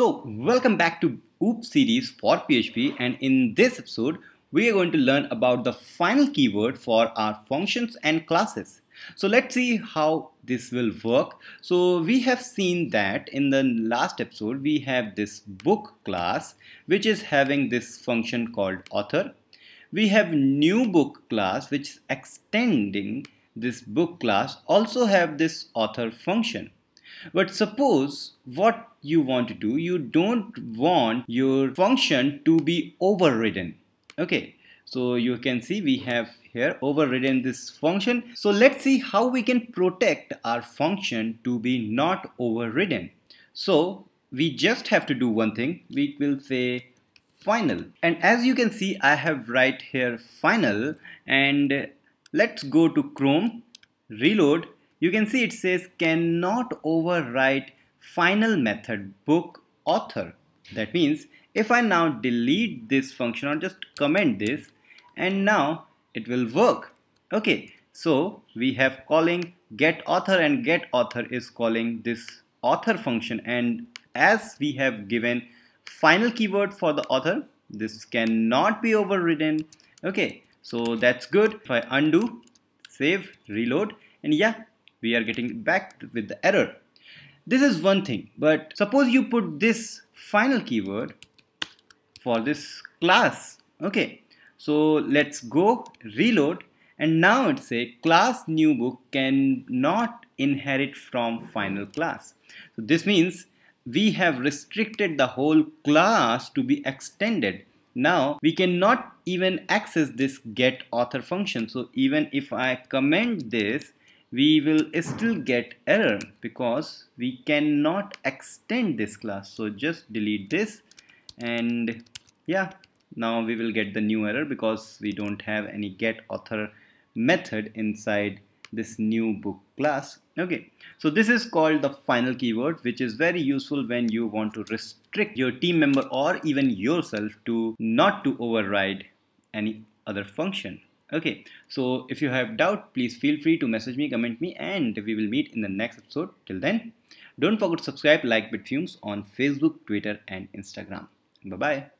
So welcome back to OOP series for PHP and in this episode we are going to learn about the final keyword for our functions and classes. So let's see how this will work. So we have seen that in the last episode we have this book class which is having this function called author. We have new book class which is extending this book class also have this author function. But suppose what you want to do, you don't want your function to be overridden. Okay, so you can see we have here overridden this function. So let's see how we can protect our function to be not overridden. So we just have to do one thing. We will say final. And as you can see, I have right here final and let's go to Chrome, reload you can see it says cannot overwrite final method book author. That means if I now delete this function or just comment this and now it will work. Okay, so we have calling get author and get author is calling this author function and as we have given final keyword for the author this cannot be overridden okay so that's good if I undo save reload and yeah we are getting back with the error. This is one thing, but suppose you put this final keyword for this class. Okay, so let's go reload and now it say class new book cannot inherit from final class. So this means we have restricted the whole class to be extended. Now we cannot even access this get author function. So even if I comment this, we will still get error because we cannot extend this class. So just delete this and yeah now we will get the new error because we don't have any get author method inside this new book class. Okay. So this is called the final keyword which is very useful when you want to restrict your team member or even yourself to not to override any other function okay so if you have doubt please feel free to message me comment me and we will meet in the next episode. Till then don't forget to subscribe like bitfumes on facebook twitter and instagram. Bye bye